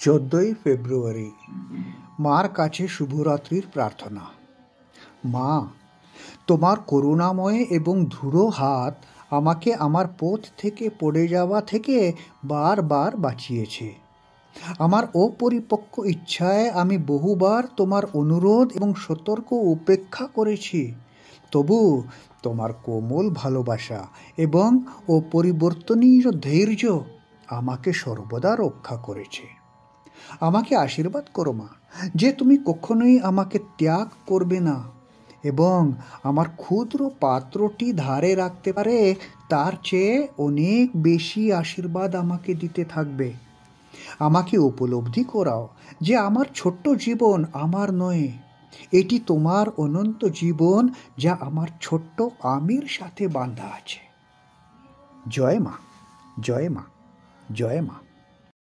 চোদ্দোই ফেব্রুয়ারি। মার কাছে শুভরাত্রির প্রার্থনা। মা, তোমার করুণাময় এবং ধুরো হাত আমাকে আমার পথ থেকে পড়ে যাওয়া থেকে বারবার বাঁচিয়েছে। আমার অপরিপক্ক ইচ্ছায় আমি বহুবার তোমার অনুরোধ এবং সতর্ক উপেক্ষা করেছি। তবু তোমার কোমল ভালোবাসা এবং অপরিবর্তনীয় ধৈর্য আমাকে সর্বদা রক্ষা করেছে। আমাকে আশীর্বাদ করো মা, যে তুমি কখনোই আমাকে ত্যাগ করবে না এবং আমার ক্ষুদ্র পাত্রটি ধারে রাখতে পারে, তার চেয়ে অনেক বেশি আশীর্বাদ আমাকে দিতে থাকবে। আমাকে উপলব্ধি করাও যে আমার ছোট্ট জীবন আমার নয়, এটি তোমার অনন্ত জীবন যা আমার ছোট্ট আমির সাথে বাঁধা আছে। জয় মা জয় মা জয় মা।